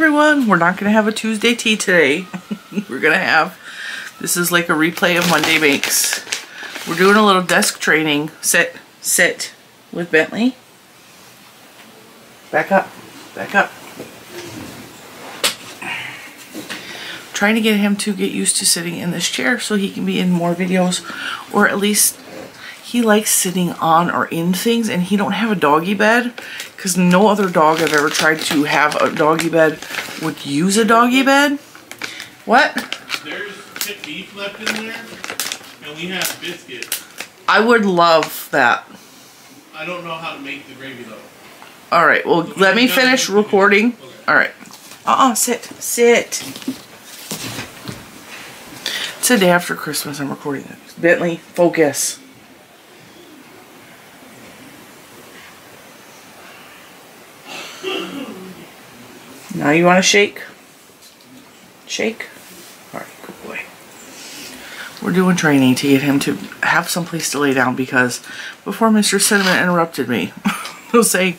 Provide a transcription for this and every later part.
Everyone. We're not going to have a Tuesday tea today. We're going to have, this is like a replay of Monday Makes. We're doing a little desk training. Sit, sit with Bentley. Back up, back up. Trying to get him to get used to sitting in this chair so he can be in more videos or at least he likes sitting on or in things and he don't have a doggy bed because no other dog I've ever tried to have a doggy bed would use a doggy bed. What? There's pit beef left in there, and we have biscuits. I would love that. I don't know how to make the gravy though. All right, well, let me finish recording. All right. Uh-uh, sit, sit. It's the day after Christmas I'm recording this. Bentley, focus. Now you want to shake? Shake? All right, good boy. We're doing training to get him to have some place to lay down because before Mr. Cinnamon interrupted me, he'll say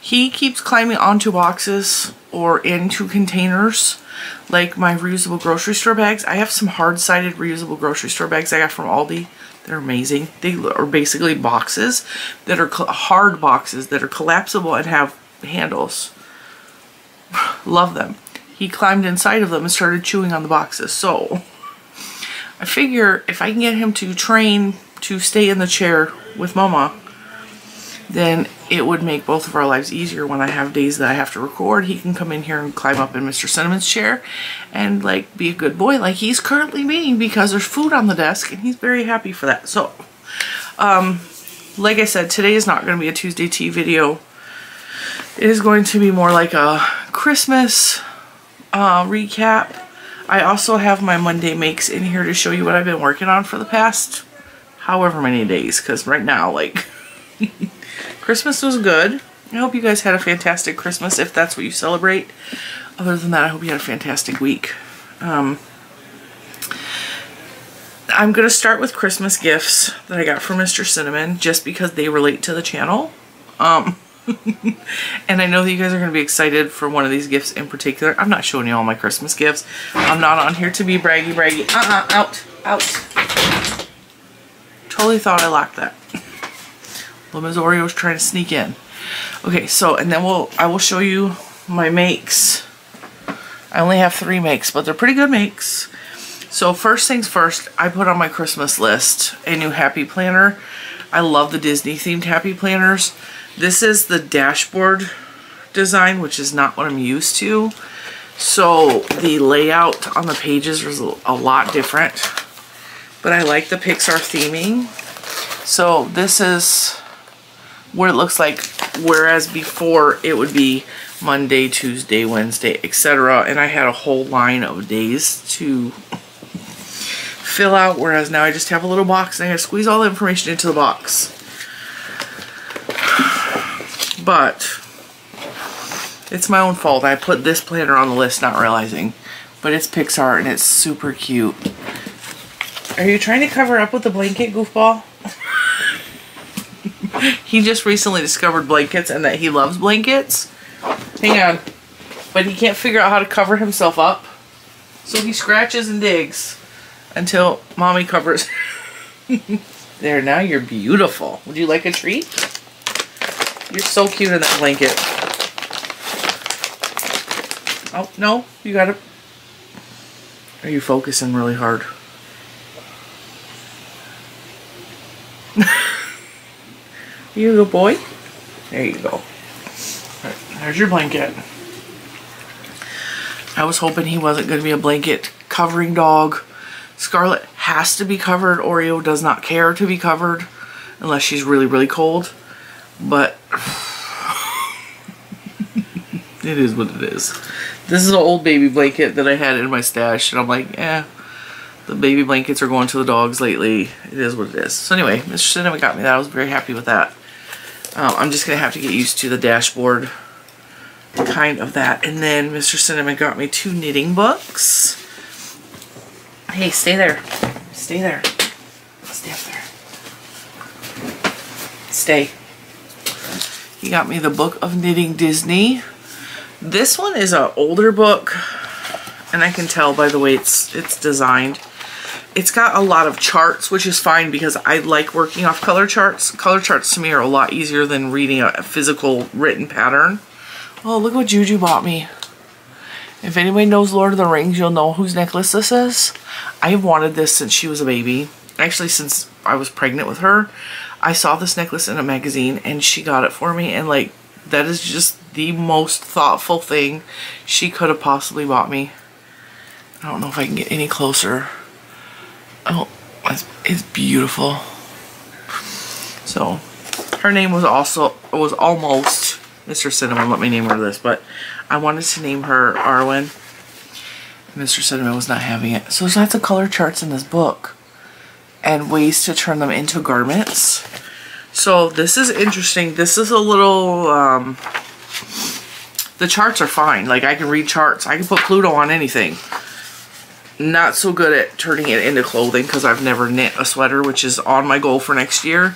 he keeps climbing onto boxes or into containers like my reusable grocery store bags. I have some hard-sided reusable grocery store bags I got from Aldi. They're amazing. They are basically boxes that are hard boxes that are collapsible and have handles. Love them. He climbed inside of them and started chewing on the boxes. So I figure if I can get him to train to stay in the chair with mama, then it would make both of our lives easier when I have days that I have to record. He can come in here and climb up in Mr. Cinnamon's chair and like be a good boy like he's currently being because there's food on the desk and he's very happy for that. So, um, like I said, today is not going to be a Tuesday tea video. It is going to be more like a Christmas uh, recap. I also have my Monday makes in here to show you what I've been working on for the past however many days because right now like Christmas was good. I hope you guys had a fantastic Christmas if that's what you celebrate. Other than that, I hope you had a fantastic week. Um, I'm going to start with Christmas gifts that I got from Mr. Cinnamon just because they relate to the channel. Um, and I know that you guys are going to be excited for one of these gifts in particular. I'm not showing you all my Christmas gifts. I'm not on here to be braggy braggy. Uh-uh, out, out. Totally thought I locked that. Little Miss Oreo's trying to sneak in. Okay, so, and then we'll, I will show you my makes. I only have three makes, but they're pretty good makes. So first things first, I put on my Christmas list a new Happy Planner. I love the Disney themed Happy Planners. This is the dashboard design, which is not what I'm used to. So the layout on the pages is a lot different. But I like the Pixar theming. So this is what it looks like. Whereas before it would be Monday, Tuesday, Wednesday, etc. And I had a whole line of days to fill out. Whereas now I just have a little box and I gotta squeeze all the information into the box. But it's my own fault. I put this planner on the list not realizing. But it's Pixar and it's super cute. Are you trying to cover up with a blanket, goofball? he just recently discovered blankets and that he loves blankets. Hang on. But he can't figure out how to cover himself up. So he scratches and digs until mommy covers. there, now you're beautiful. Would you like a treat? You're so cute in that blanket. Oh, no. You gotta... Are you focusing really hard? you a good boy? There you go. Right, there's your blanket. I was hoping he wasn't going to be a blanket covering dog. Scarlet has to be covered. Oreo does not care to be covered unless she's really, really cold. But it is what it is. This is an old baby blanket that I had in my stash. And I'm like, eh, the baby blankets are going to the dogs lately. It is what it is. So anyway, Mr. Cinnamon got me that. I was very happy with that. Um, I'm just going to have to get used to the dashboard kind of that. And then Mr. Cinnamon got me two knitting books. Hey, stay there. Stay there. Stay up there. Stay. He got me the Book of Knitting Disney. This one is an older book, and I can tell by the way it's it's designed. It's got a lot of charts, which is fine because I like working off color charts. Color charts to me are a lot easier than reading a physical written pattern. Oh, look what Juju bought me. If anybody knows Lord of the Rings, you'll know whose necklace this is. I have wanted this since she was a baby. Actually, since I was pregnant with her. I saw this necklace in a magazine and she got it for me and like that is just the most thoughtful thing she could have possibly bought me. I don't know if I can get any closer. Oh, it's, it's beautiful. So, her name was also, was almost Mr. Cinnamon, let me name her this, but I wanted to name her Arwen. Mr. Cinnamon was not having it. So there's lots of color charts in this book and ways to turn them into garments. So this is interesting. This is a little, um, the charts are fine. Like I can read charts. I can put Pluto on anything. Not so good at turning it into clothing because I've never knit a sweater, which is on my goal for next year.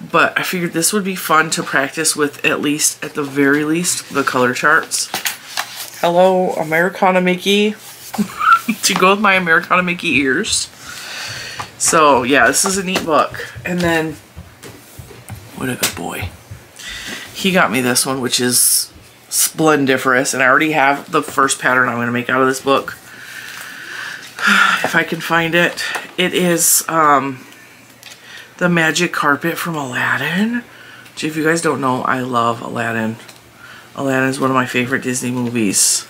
But I figured this would be fun to practice with at least, at the very least, the color charts. Hello, Americana Mickey. to go with my Americana Mickey ears. So, yeah, this is a neat book. And then, what a good boy. He got me this one, which is splendiferous. And I already have the first pattern I'm going to make out of this book. If I can find it. It is um, the magic carpet from Aladdin. Which, if you guys don't know, I love Aladdin. Aladdin is one of my favorite Disney movies.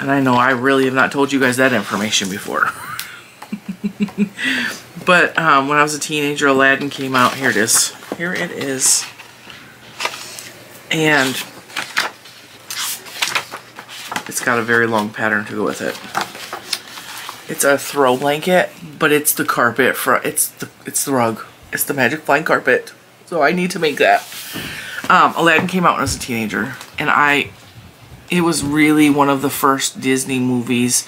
And I know I really have not told you guys that information before. but um, when I was a teenager, Aladdin came out. Here it is. Here it is. And it's got a very long pattern to go with it. It's a throw blanket, but it's the carpet for it's the it's the rug. It's the magic flying carpet. So I need to make that. Um, Aladdin came out when I was a teenager, and I it was really one of the first Disney movies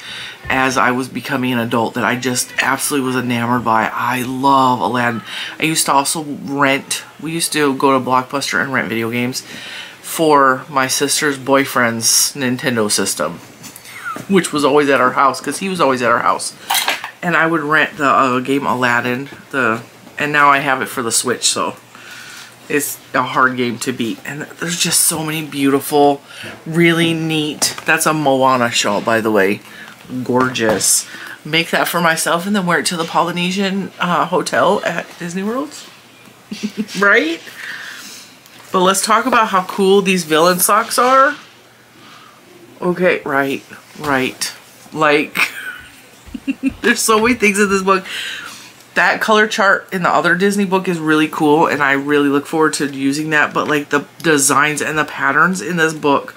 as I was becoming an adult that I just absolutely was enamored by. I love Aladdin. I used to also rent, we used to go to Blockbuster and rent video games for my sister's boyfriend's Nintendo system, which was always at our house because he was always at our house. And I would rent the uh, game Aladdin, the and now I have it for the Switch, so it's a hard game to beat. And there's just so many beautiful, really neat. That's a Moana shawl, by the way. Gorgeous. Make that for myself and then wear it to the Polynesian uh, hotel at Disney World. right? But let's talk about how cool these villain socks are. Okay, right, right. Like, there's so many things in this book that color chart in the other Disney book is really cool and I really look forward to using that. But like the designs and the patterns in this book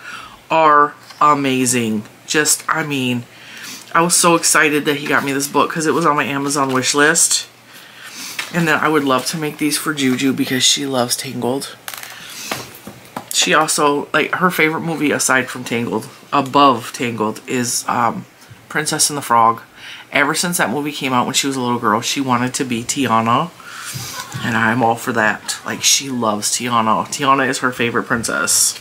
are amazing. Just, I mean, I was so excited that he got me this book because it was on my Amazon wish list. And then I would love to make these for Juju because she loves Tangled. She also, like, her favorite movie aside from Tangled, above Tangled, is um, Princess and the Frog ever since that movie came out when she was a little girl, she wanted to be Tiana. And I'm all for that. Like, she loves Tiana. Tiana is her favorite princess.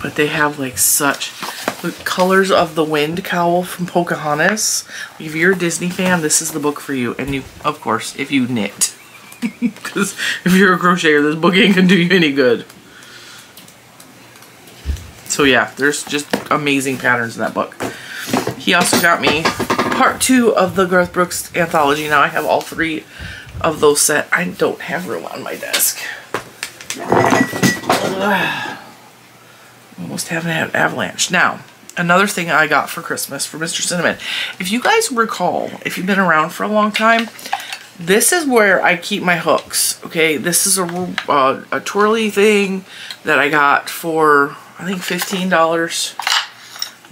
But they have, like, such... The Colors of the Wind cowl from Pocahontas. If you're a Disney fan, this is the book for you. And you, of course, if you knit. Because if you're a crocheter, this book ain't gonna do you any good. So yeah, there's just amazing patterns in that book. He also got me part two of the Garth Brooks anthology. Now I have all three of those set. I don't have room on my desk. Ugh. Almost having an avalanche. Now, another thing I got for Christmas for Mr. Cinnamon. If you guys recall, if you've been around for a long time, this is where I keep my hooks. Okay, this is a, uh, a twirly thing that I got for I think $15.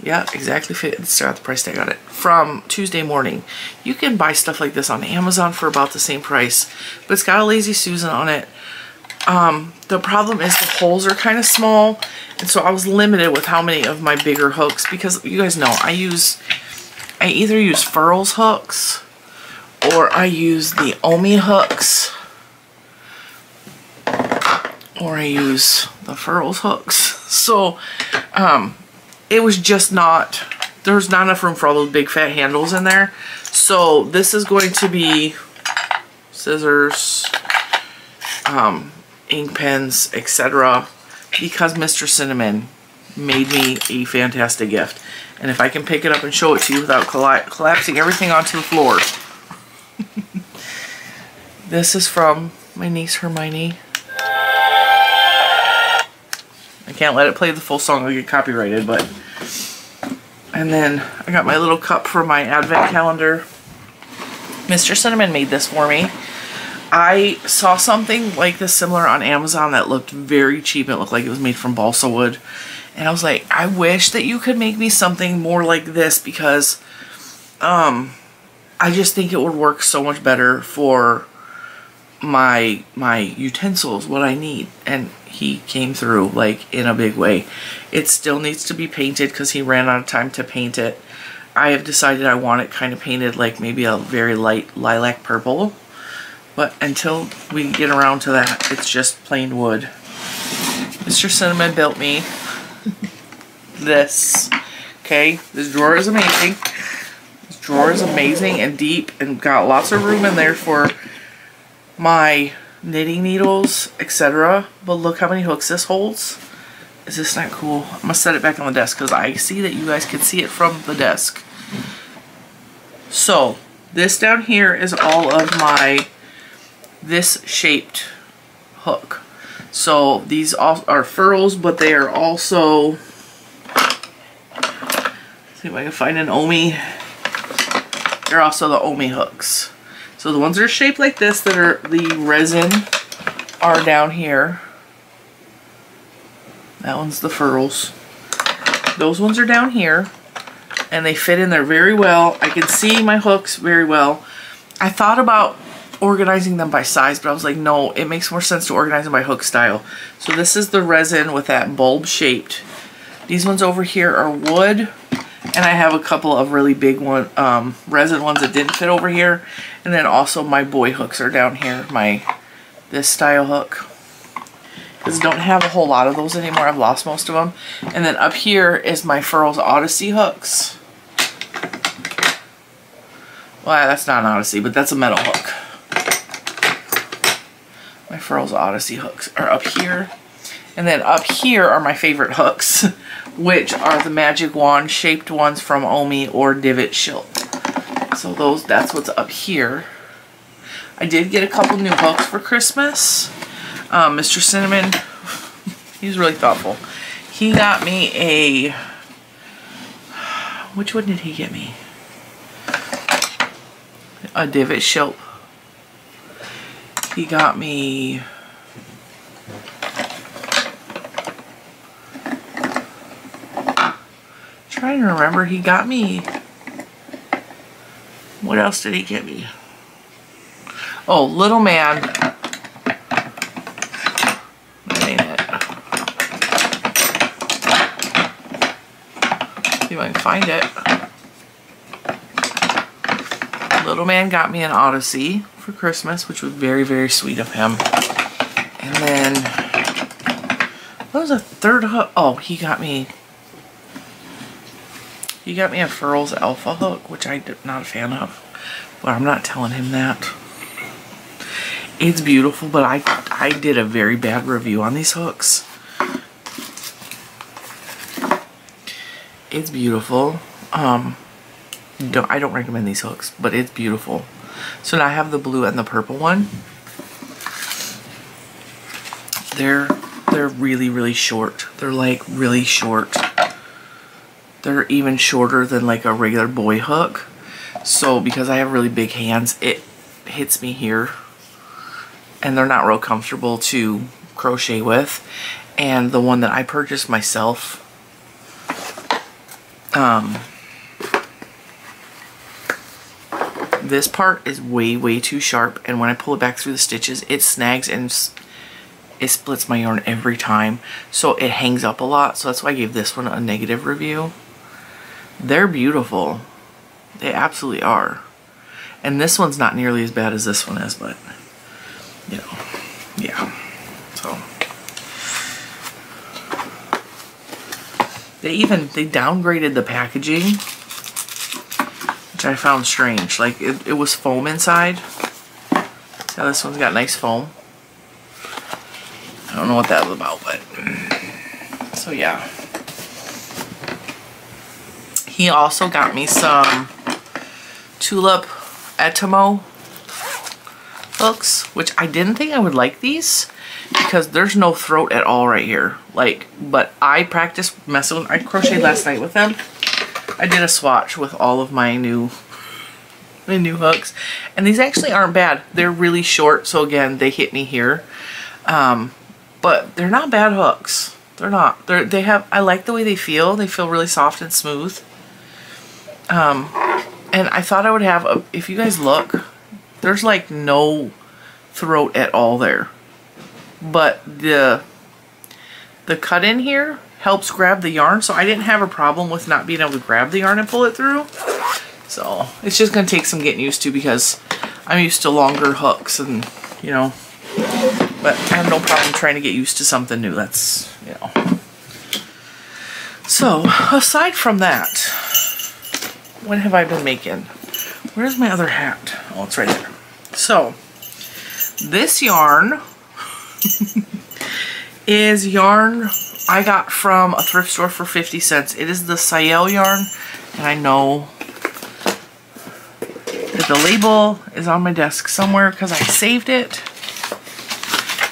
Yeah, exactly. It's got the price tag on it. From Tuesday morning. You can buy stuff like this on Amazon for about the same price. But it's got a Lazy Susan on it. Um, the problem is the holes are kind of small. And so I was limited with how many of my bigger hooks. Because you guys know, I use... I either use Furls hooks. Or I use the Omi hooks or I use the furls hooks. So, um, it was just not, there's not enough room for all those big fat handles in there. So this is going to be scissors, um, ink pens, etc. Because Mr. Cinnamon made me a fantastic gift. And if I can pick it up and show it to you without colla collapsing everything onto the floor. This is from my niece Hermione. I can't let it play the full song, I'll get copyrighted, but... And then I got my little cup for my advent calendar. Mr. Cinnamon made this for me. I saw something like this similar on Amazon that looked very cheap. It looked like it was made from balsa wood. And I was like, I wish that you could make me something more like this because um, I just think it would work so much better for my my utensils, what I need. And he came through like in a big way. It still needs to be painted because he ran out of time to paint it. I have decided I want it kind of painted like maybe a very light lilac purple. But until we get around to that, it's just plain wood. Mr. Cinnamon built me this. Okay, this drawer is amazing. This drawer is amazing and deep and got lots of room in there for my knitting needles, etc. But look how many hooks this holds. Is this not cool? I'm going to set it back on the desk because I see that you guys can see it from the desk. So, this down here is all of my this shaped hook. So these are furls, but they are also, see if I can find an Omi. They're also the Omi hooks. So the ones that are shaped like this that are the resin are down here. That one's the furls. Those ones are down here and they fit in there very well. I can see my hooks very well. I thought about organizing them by size, but I was like, no, it makes more sense to organize them by hook style. So this is the resin with that bulb shaped. These ones over here are wood, and I have a couple of really big one um, resin ones that didn't fit over here. And then also my Boye hooks are down here, my this style hook. Because I don't have a whole lot of those anymore. I've lost most of them. And then up here is my Furls Odyssey hooks. Well, that's not an Odyssey, but that's a metal hook. My Furls Odyssey hooks are up here. And then up here are my favorite hooks, which are the Magic Wand shaped ones from Omi or Divot Schilt. So those, that's what's up here. I did get a couple new hooks for Christmas. Um, Mr. Cinnamon, he's really thoughtful. He got me a, which one did he get me? A Divot Schilt he got me trying to remember. He got me. What else did he get me? Oh little man. That ain't it see if I can find it. Little man got me an Odyssey for Christmas, which was very, very sweet of him. And then, what was a third hook? Oh, he got me, he got me a Furls Alpha hook, which I'm not a fan of. But I'm not telling him that. It's beautiful, but I, I did a very bad review on these hooks. It's beautiful. Um, don't, I don't recommend these hooks, but it's beautiful. So now I have the blue and the purple one. They're they're really really short. They're like really short. They're even shorter than like a regular Boye hook. So because I have really big hands, it hits me here. And they're not real comfortable to crochet with. And the one that I purchased myself um, this part is way, way too sharp. And when I pull it back through the stitches, it snags and it splits my yarn every time. So it hangs up a lot. So that's why I gave this one a negative review. They're beautiful. They absolutely are. And this one's not nearly as bad as this one is, but, you know, yeah. So. They even, they downgraded the packaging, which I found strange. Like, it, it was foam inside. Now this one's got nice foam. I don't know what that was about, but, so yeah. He also got me some Tulip Etimo hooks, which I didn't think I would like these because there's no throat at all right here. Like, but I practiced messing with, I crocheted last night with them. I did a swatch with all of my new, my new hooks. And these actually aren't bad. They're really short, so again, they hit me here. Um, but they're not bad hooks. They're not. They're, they have, I like the way they feel. They feel really soft and smooth. Um, and I thought I would have, a, if you guys look, there's like no throat at all there. But the the cut in here helps grab the yarn so I didn't have a problem with not being able to grab the yarn and pull it through. So it's just gonna take some getting used to because I'm used to longer hooks and you know but I have no problem trying to get used to something new that's you know. So aside from that what have I been making where's my other hat oh it's right there so this yarn is yarn I got from a thrift store for 50 cents. It is the Sayelle yarn, and I know that the label is on my desk somewhere because I saved it.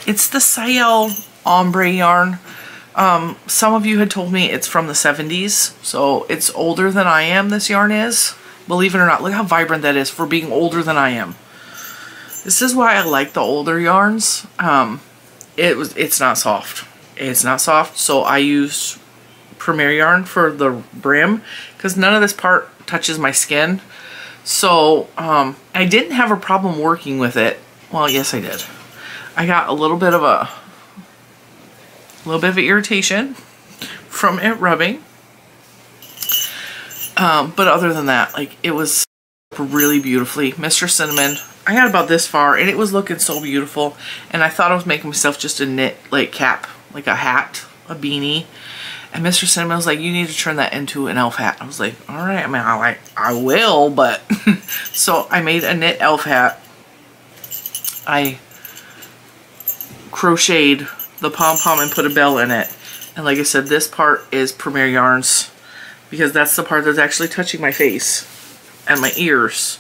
It's the Sayelle ombre yarn. Um, some of you had told me it's from the 70s, so it's older than I am, this yarn is. Believe it or not, look how vibrant that is for being older than I am. This is why I like the older yarns. Um, it was it's not soft. It's not soft, so I use Premier Yarn for the brim because none of this part touches my skin. So um, I didn't have a problem working with it. Well, yes, I did. I got a little bit of a, a little bit of irritation from it rubbing. Um, but other than that, like it was really beautifully. Mr. Cinnamon, I got about this far and it was looking so beautiful. And I thought I was making myself just a knit like cap, like a hat, a beanie. And Mr. Cinnamon was like, you need to turn that into an elf hat. I was like, all right, I mean, I like, I will, but. so I made a knit elf hat. I crocheted the pom-pom and put a bell in it. And like I said, this part is Premier Yarns because that's the part that's actually touching my face and my ears.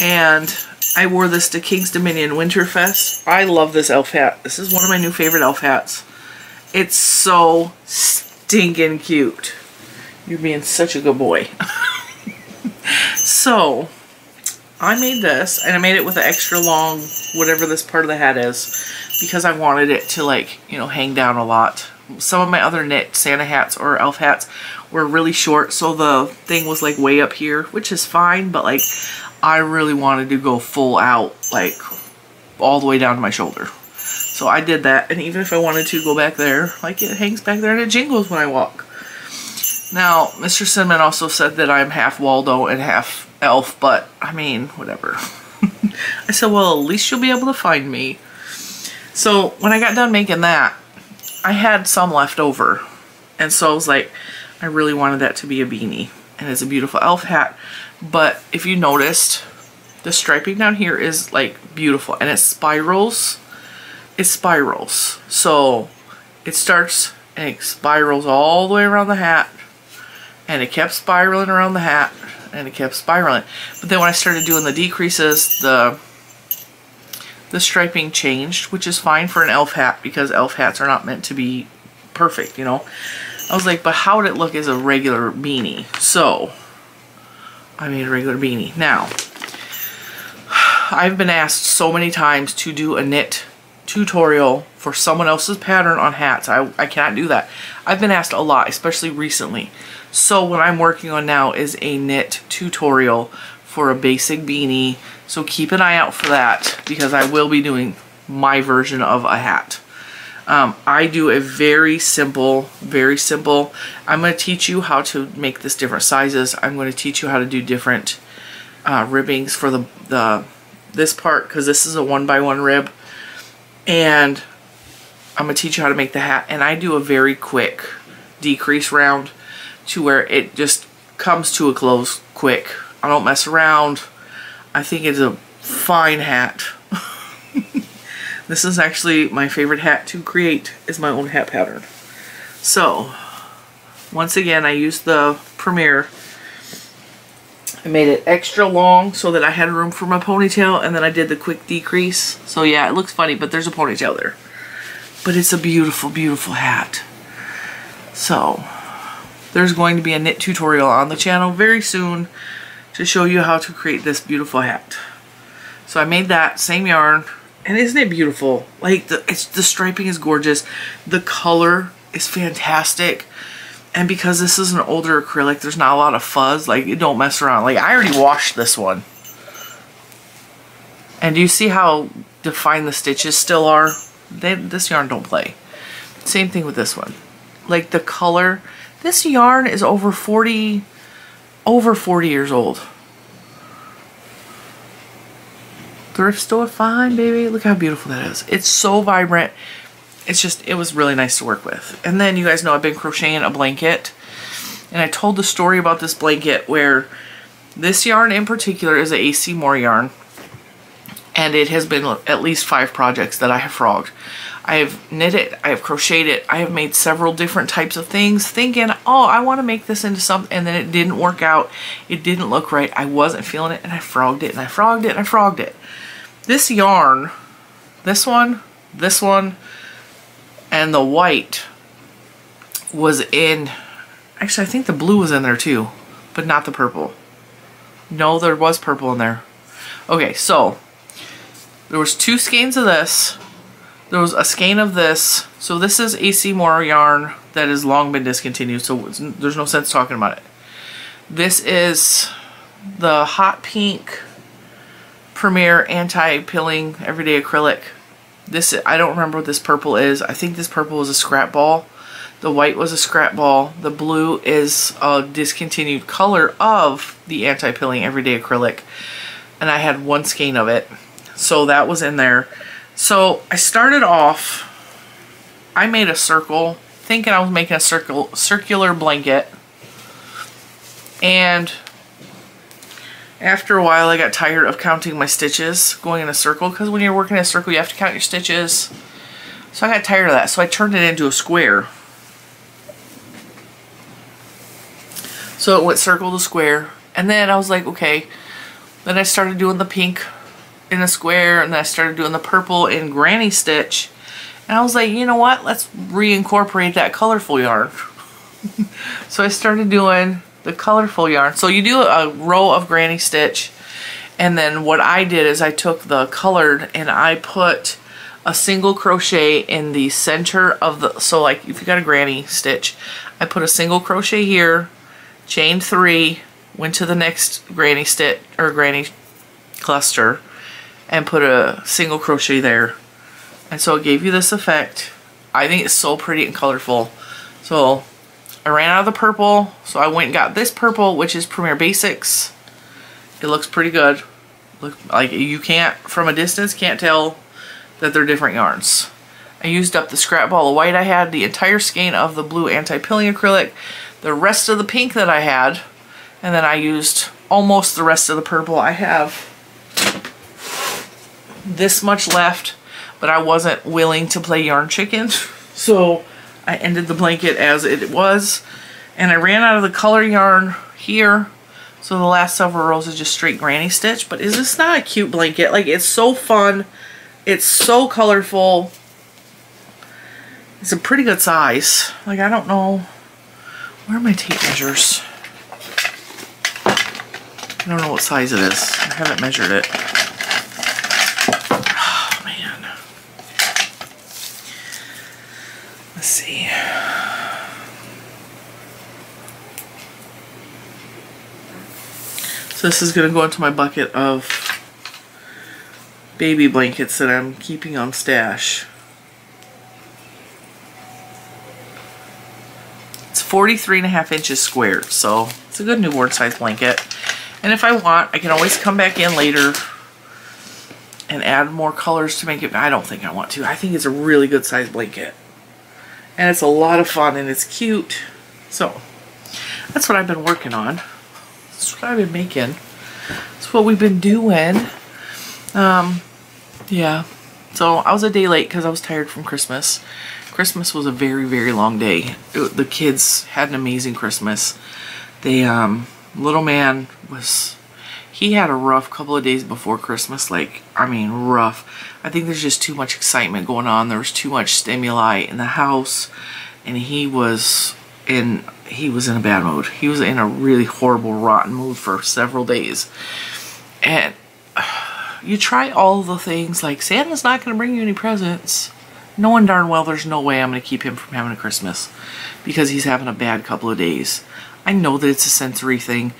And I wore this to King's Dominion Winterfest. I love this elf hat. This is one of my new favorite elf hats. It's so stinking cute. You're being such a good boy. so, I made this, and I made it with an extra long, whatever this part of the hat is, because I wanted it to, like, you know, hang down a lot. Some of my other knit Santa hats or elf hats were really short, so the thing was, like, way up here, which is fine, but, like, I really wanted to go full out, like all the way down to my shoulder. So I did that, and even if I wanted to go back there, like it hangs back there and it jingles when I walk. Now, Mr. Cinnamon also said that I'm half Waldo and half elf, but I mean, whatever. I said, well, at least you'll be able to find me. So when I got done making that, I had some left over. And so I was like, I really wanted that to be a beanie. And it's a beautiful elf hat. But if you noticed, the striping down here is like beautiful and it spirals. It spirals. So it starts and it spirals all the way around the hat. And it kept spiraling around the hat and it kept spiraling. But then when I started doing the decreases, the the striping changed, which is fine for an elf hat because elf hats are not meant to be perfect, you know. I was like, but how would it look as a regular beanie? So, I made a regular beanie. Now, I've been asked so many times to do a knit tutorial for someone else's pattern on hats. I, I cannot do that. I've been asked a lot, especially recently. So what I'm working on now is a knit tutorial for a basic beanie. So keep an eye out for that because I will be doing my version of a hat. Um, I do a very simple, very simple. I'm going to teach you how to make this different sizes. I'm going to teach you how to do different uh, ribbings for the, the this part because this is a one by one rib. And I'm going to teach you how to make the hat. And I do a very quick decrease round to where it just comes to a close quick. I don't mess around. I think it's a fine hat. this is actually my favorite hat to create is my own hat pattern. So, once again, I used the Premier. I made it extra long so that I had room for my ponytail and then I did the quick decrease. So yeah, it looks funny, but there's a ponytail there. But it's a beautiful, beautiful hat. So, there's going to be a knit tutorial on the channel very soon to show you how to create this beautiful hat. So I made that same yarn and isn't it beautiful? Like the it's the striping is gorgeous. The color is fantastic. And because this is an older acrylic, there's not a lot of fuzz. Like, it don't mess around. Like, I already washed this one. And do you see how defined the stitches still are? They, this yarn don't play. Same thing with this one. Like, the color. This yarn is over 40, over 40 years old. Thrift store fine, baby. Look how beautiful that is. It's so vibrant it's just, it was really nice to work with. And then you guys know I've been crocheting a blanket. And I told the story about this blanket where this yarn in particular is a AC Moore yarn. And it has been at least five projects that I have frogged. I have knit it, I have crocheted it, I have made several different types of things thinking, oh, I want to make this into something, and then it didn't work out. It didn't look right. I wasn't feeling it, and I frogged it, and I frogged it, and I frogged it. This yarn, this one, this one, and the white was in, actually I think the blue was in there too, but not the purple. No, there was purple in there. Okay, so there was two skeins of this. There was a skein of this. So this is AC Moore yarn that has long been discontinued, so there's no sense talking about it. This is the hot pink Premier anti-pilling everyday acrylic this, I don't remember what this purple is. I think this purple is a scrap ball. The white was a scrap ball. The blue is a discontinued color of the anti-pilling everyday acrylic. And I had one skein of it. So that was in there. So I started off, I made a circle, thinking I was making a circle, circular blanket. And after a while, I got tired of counting my stitches going in a circle because when you're working in a circle, you have to count your stitches. So I got tired of that, so I turned it into a square. So it went circle to square. And then I was like, okay. Then I started doing the pink in a square, and then I started doing the purple in granny stitch. And I was like, you know what? Let's reincorporate that colorful yarn. so I started doing the colorful yarn. So you do a row of granny stitch and then what I did is I took the colored and I put a single crochet in the center of the, so like if you got a granny stitch, I put a single crochet here, chain three, went to the next granny stitch or granny cluster and put a single crochet there. And so it gave you this effect. I think it's so pretty and colorful. So I ran out of the purple, so I went and got this purple, which is Premier Basics. It looks pretty good. Look like you can't, from a distance, can't tell that they're different yarns. I used up the scrap ball of white I had, the entire skein of the blue anti-pilling acrylic, the rest of the pink that I had, and then I used almost the rest of the purple. I have this much left, but I wasn't willing to play yarn chicken, so I ended the blanket as it was. And I ran out of the color yarn here. So the last several rows is just straight granny stitch. But is this not a cute blanket? Like, it's so fun. It's so colorful. It's a pretty good size. Like, I don't know. Where are my tape measures? I don't know what size it is. I haven't measured it. So this is going to go into my bucket of baby blankets that I'm keeping on stash. It's 43 and a half inches squared, so it's a good newborn size blanket. And if I want, I can always come back in later and add more colors to make it. I don't think I want to. I think it's a really good size blanket. And it's a lot of fun and it's cute. So, that's what I've been working on. That's what I've been making. That's what we've been doing. Um, yeah. So I was a day late because I was tired from Christmas. Christmas was a very, very long day. It, the kids had an amazing Christmas. They, um, little man was, he had a rough couple of days before Christmas. Like, I mean, rough. I think there's just too much excitement going on. There was too much stimuli in the house. And he was in, he was in a bad mood. He was in a really horrible, rotten mood for several days. And you try all the things like Santa's not going to bring you any presents knowing darn well there's no way I'm going to keep him from having a Christmas because he's having a bad couple of days. I know that it's a sensory thing.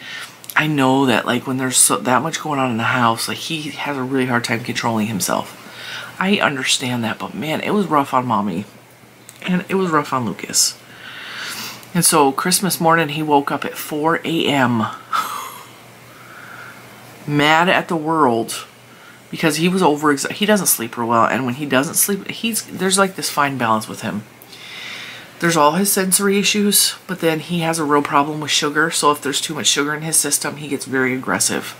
I know that like when there's so, that much going on in the house, like he has a really hard time controlling himself. I understand that, but man, it was rough on mommy and it was rough on Lucas. And so Christmas morning, he woke up at 4 a.m. mad at the world because he was over he doesn't sleep real well and when he doesn't sleep he's there's like this fine balance with him there's all his sensory issues but then he has a real problem with sugar. So if there's too much sugar in his system he gets very aggressive.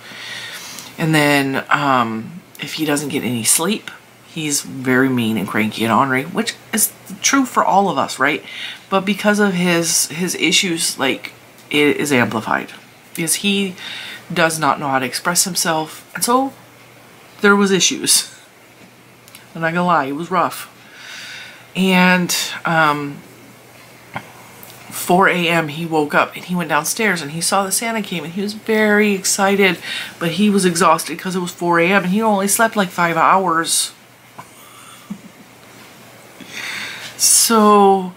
And then um, if he doesn't get any sleep he's very mean and cranky and ornery which is true for all of us right? But because of his his issues like it is amplified. Because he does not know how to express himself. And so there was issues. I'm not gonna lie, it was rough. And um, 4 a.m. he woke up and he went downstairs and he saw the Santa came and he was very excited, but he was exhausted because it was 4 a.m. and he only slept like five hours. so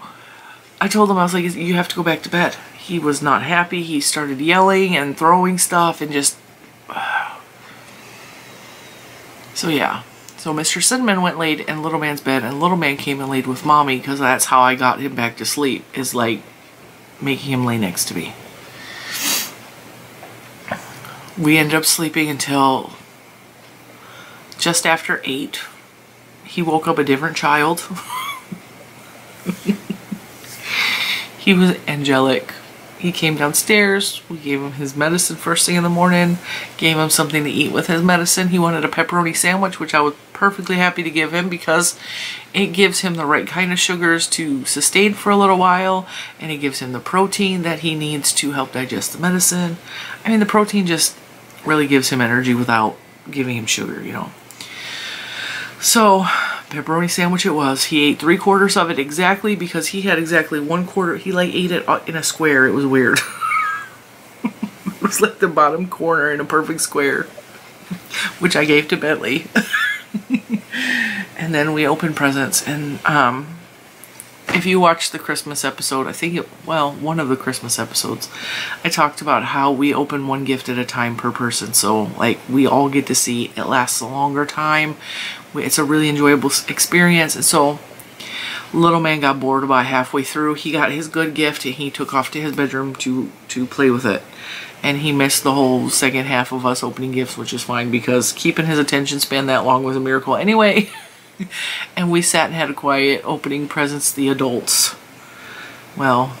I told him, I was like, you have to go back to bed. He was not happy. He started yelling and throwing stuff and just so yeah. So Mr. Cinnamon went laid in Little Man's bed and Little Man came and laid with Mommy because that's how I got him back to sleep is like making him lay next to me. We ended up sleeping until just after 8. He woke up a different child. he was angelic he came downstairs. We gave him his medicine first thing in the morning. Gave him something to eat with his medicine. He wanted a pepperoni sandwich, which I was perfectly happy to give him because it gives him the right kind of sugars to sustain for a little while. And it gives him the protein that he needs to help digest the medicine. I mean, the protein just really gives him energy without giving him sugar, you know. So, pepperoni sandwich it was. He ate three quarters of it exactly because he had exactly one quarter. He like ate it uh, in a square. It was weird. it was like the bottom corner in a perfect square, which I gave to Bentley. and then we open presents and um, if you watched the Christmas episode, I think it, well, one of the Christmas episodes, I talked about how we open one gift at a time per person. So, like, we all get to see it lasts a longer time. It's a really enjoyable experience. And so, little man got bored about halfway through. He got his good gift and he took off to his bedroom to, to play with it. And he missed the whole second half of us opening gifts, which is fine because keeping his attention span that long was a miracle anyway. and we sat and had a quiet opening presents, the adults. Well,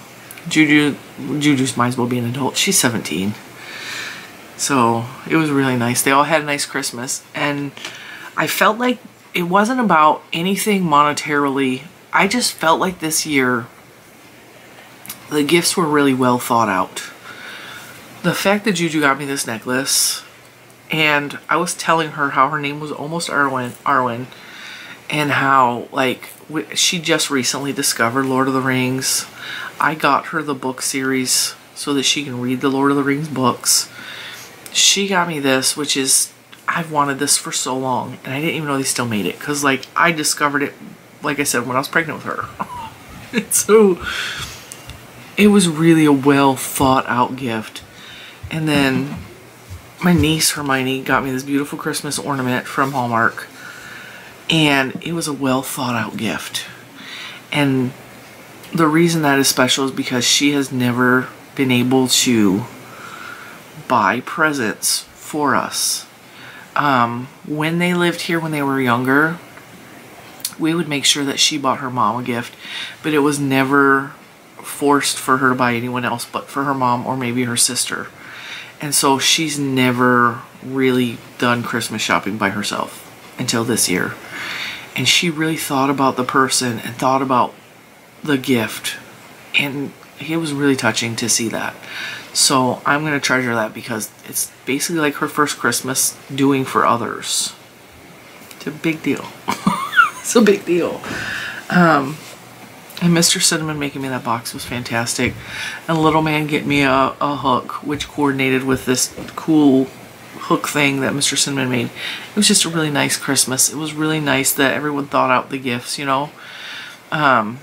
Juju, Juju's might as well be an adult. She's 17. So it was really nice. They all had a nice Christmas. And I felt like it wasn't about anything monetarily. I just felt like this year the gifts were really well thought out. The fact that Juju got me this necklace and I was telling her how her name was almost Arwen, Arwen and how like she just recently discovered Lord of the Rings. I got her the book series so that she can read the Lord of the Rings books. She got me this, which is I've wanted this for so long, and I didn't even know they still made it because like I discovered it, like I said, when I was pregnant with her. so it was really a well thought out gift. And then my niece Hermione got me this beautiful Christmas ornament from Hallmark and it was a well thought out gift. And the reason that is special is because she has never been able to buy presents for us. Um, when they lived here when they were younger, we would make sure that she bought her mom a gift, but it was never forced for her to buy anyone else but for her mom or maybe her sister. And so she's never really done Christmas shopping by herself until this year. And she really thought about the person and thought about the gift. And it was really touching to see that. So I'm going to treasure that because it's basically like her first Christmas doing for others. It's a big deal. it's a big deal. Um, and Mr. Cinnamon making me that box was fantastic. And Little Man getting me a, a hook, which coordinated with this cool hook thing that Mr. Cinnamon made. It was just a really nice Christmas. It was really nice that everyone thought out the gifts, you know. Um,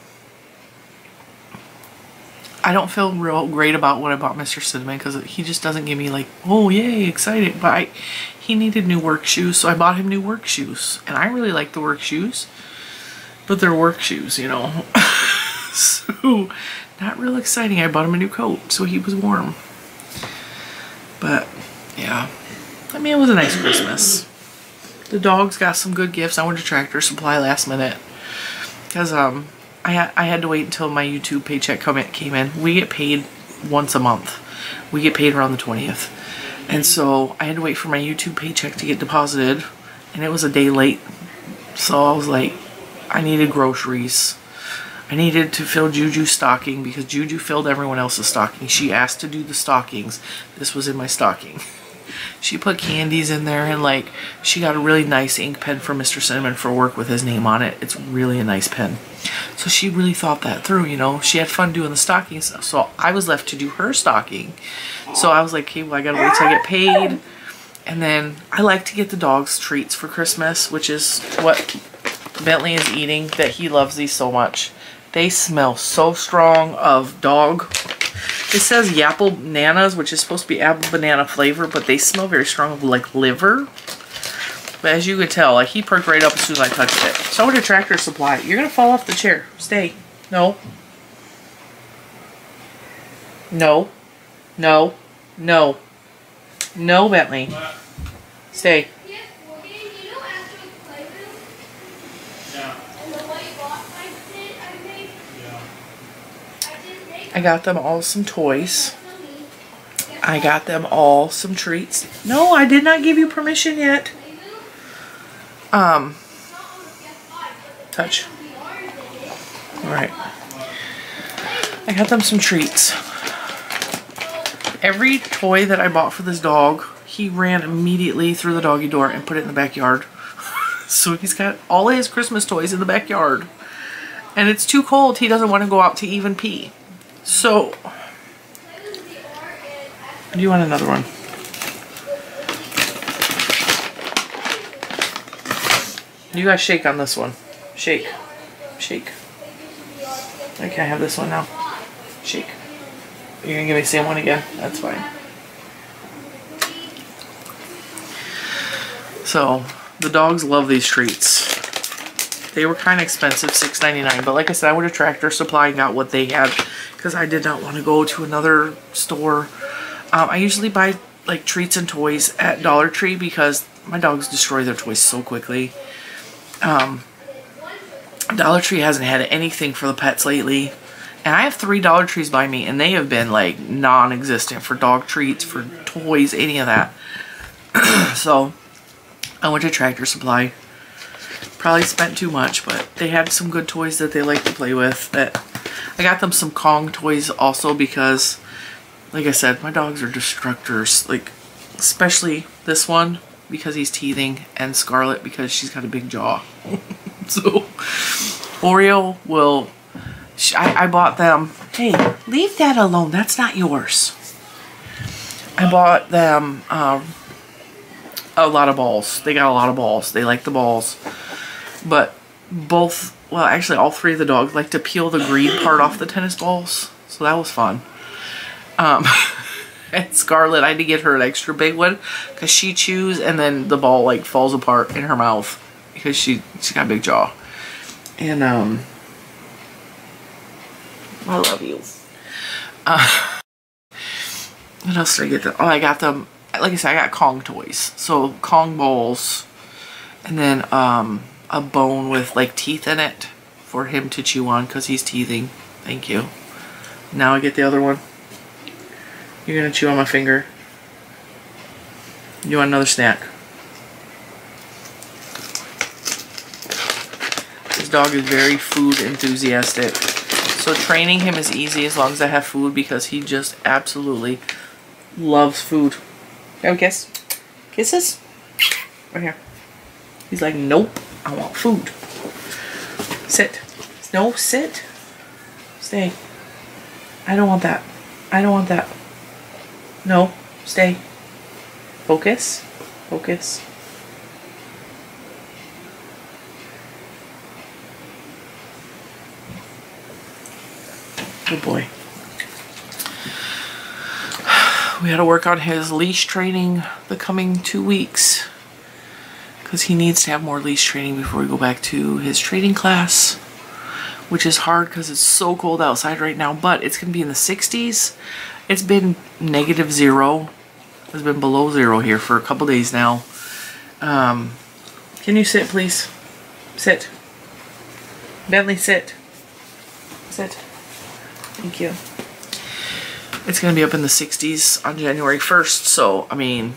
I don't feel real great about what I bought Mr. Cinnamon because he just doesn't give me like, oh yay, excited. But I, he needed new work shoes, so I bought him new work shoes. And I really like the work shoes, but they're work shoes, you know. so, not real exciting. I bought him a new coat, so he was warm. But, yeah. I mean, it was a nice Christmas. The dogs got some good gifts. I went to Tractor Supply last minute. Because, um, I, ha I had to wait until my YouTube paycheck come in, came in. We get paid once a month. We get paid around the 20th. And so I had to wait for my YouTube paycheck to get deposited. And it was a day late. So I was like, I needed groceries. I needed to fill Juju's stocking because Juju filled everyone else's stocking. She asked to do the stockings. This was in my stocking. She put candies in there and like she got a really nice ink pen for Mr. Cinnamon for work with his name on it. It's really a nice pen. So she really thought that through, you know. She had fun doing the stocking stuff. So I was left to do her stocking. So I was like, okay, well I gotta wait till I get paid. And then I like to get the dogs treats for Christmas, which is what Bentley is eating, that he loves these so much. They smell so strong of dog. It says Yapple Bananas, which is supposed to be apple banana flavor, but they smell very strong of like liver. But as you could tell, like he perked right up as soon as I touched it. So went to Tractor Supply. You're gonna fall off the chair. Stay. No. No. No. No. No, Bentley. Stay. I got them all some toys. I got them all some treats. No, I did not give you permission yet. Um, touch. All right. I got them some treats. Every toy that I bought for this dog, he ran immediately through the doggy door and put it in the backyard. so he's got all his Christmas toys in the backyard. And it's too cold, he doesn't want to go out to even pee. So, do you want another one? You guys shake on this one. Shake. Shake. Okay, I have this one now. Shake. You're gonna give me the same one again? That's fine. So, the dogs love these treats. They were kind of expensive, $6.99. But like I said, I went to Tractor Supply and got what they had because I did not want to go to another store. Um, I usually buy like treats and toys at Dollar Tree because my dogs destroy their toys so quickly. Um, Dollar Tree hasn't had anything for the pets lately. And I have three Dollar Trees by me, and they have been like non-existent for dog treats, for toys, any of that. so I went to Tractor Supply. Probably spent too much, but they had some good toys that they like to play with. That I got them some Kong toys also because, like I said, my dogs are destructors. Like, especially this one because he's teething, and Scarlet because she's got a big jaw. so Oreo will. I, I bought them. Hey, leave that alone. That's not yours. I bought them um, a lot of balls. They got a lot of balls. They like the balls. But both, well, actually, all three of the dogs like to peel the green part off the tennis balls. So that was fun. Um, and Scarlet, I had to get her an extra big one because she chews and then the ball like falls apart in her mouth because she she got a big jaw. And um, I love you. Uh, what else did I get? Them? Oh, I got them. Like I said, I got Kong toys. So Kong balls, and then um, a bone with like teeth in it for him to chew on because he's teething. Thank you. Now I get the other one. You're gonna chew on my finger. You want another snack? This dog is very food enthusiastic. So training him is easy as long as I have food because he just absolutely loves food. Have a kiss? Kisses? Right here. He's like, nope, I want food. Sit. No, sit. Stay. I don't want that. I don't want that. No, stay. Focus. Focus. Good boy. We had to work on his leash training the coming two weeks because he needs to have more leash training before we go back to his training class, which is hard because it's so cold outside right now, but it's going to be in the 60s. It's been negative zero. It's been below zero here for a couple days now. Um, can you sit, please? Sit. Bentley, sit. Sit. Thank you. It's going to be up in the 60s on January 1st, so, I mean,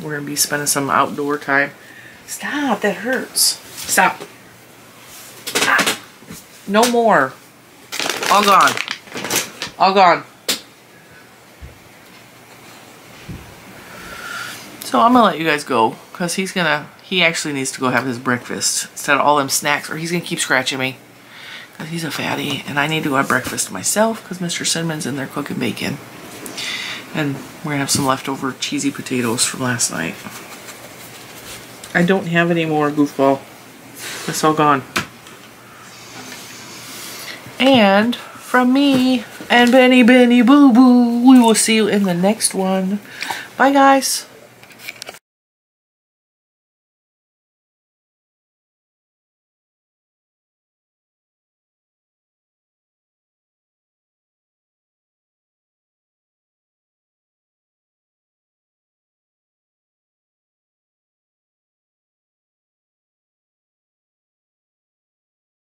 we're going to be spending some outdoor time. Stop, that hurts. Stop. Ah. No more. All gone. All gone. So I'm gonna let you guys go because he's gonna he actually needs to go have his breakfast instead of all them snacks or he's gonna keep scratching me because he's a fatty and I need to go have breakfast myself because Mr. Cinnamons in there cooking bacon and we're gonna have some leftover cheesy potatoes from last night. I don't have any more goofball. It's all gone. And from me and Benny Benny Boo Boo, we will see you in the next one. Bye guys.